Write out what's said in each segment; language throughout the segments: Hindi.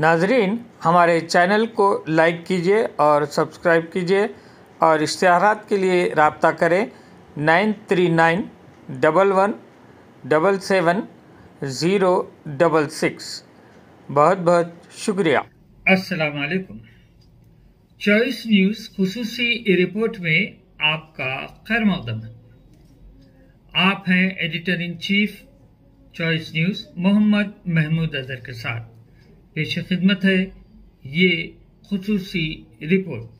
नाजरीन, हमारे चैनल को लाइक कीजिए और सब्सक्राइब कीजिए और इश्तहारात के लिए रबता करें। Nine three nine double one double seven zero double six. बहुत बहुत शुक्रिया। अस्सलाम वालेकुम चॉइस न्यूज़ खसूसी रिपोर्ट में आपका खैर मकदम आप हैं editor in chief choice news Mohammad Mahmood Azhar के साथ। पेश खिदमत है। ये खसूसी रिपोर्ट।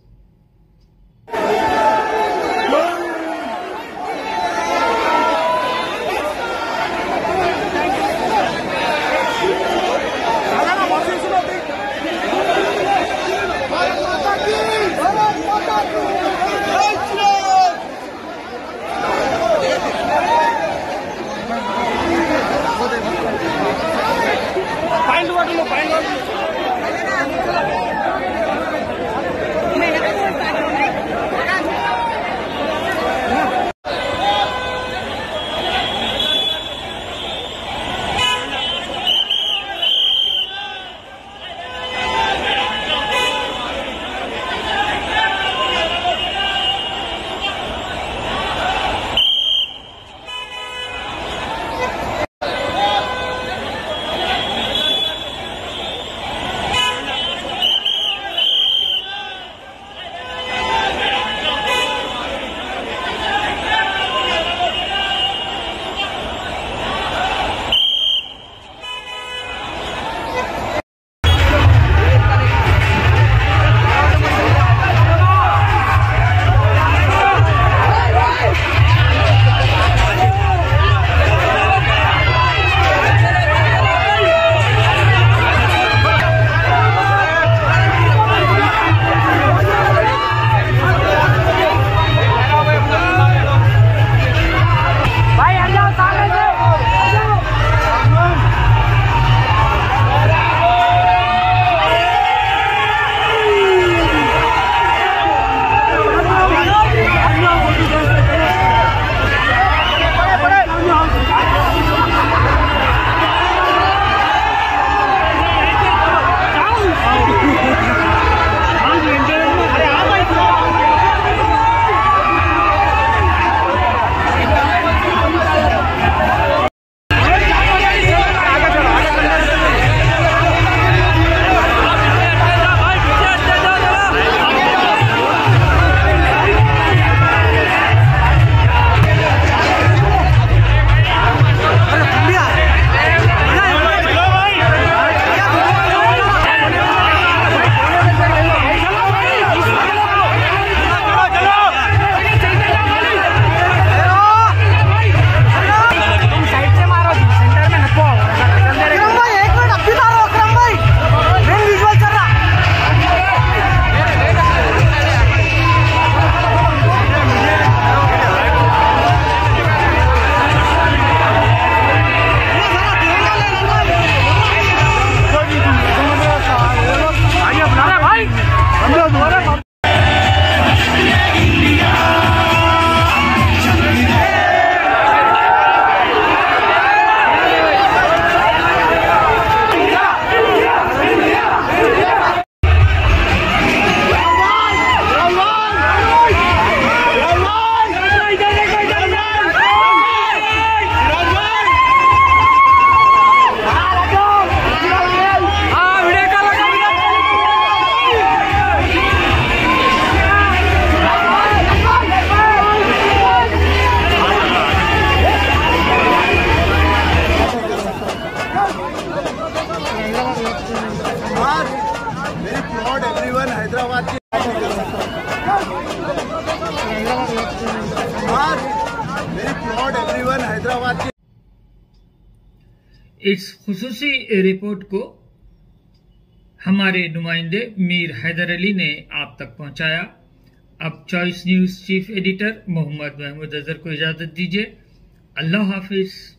इस खसूसी रिपोर्ट को हमारे नुमाइंदे मीर हैदर अली ने आप तक पहुँचाया। अब choice news chief editor Mohammad Mahmood Azhar को इजाज़त दीजिए। अल्लाह हाफिज़।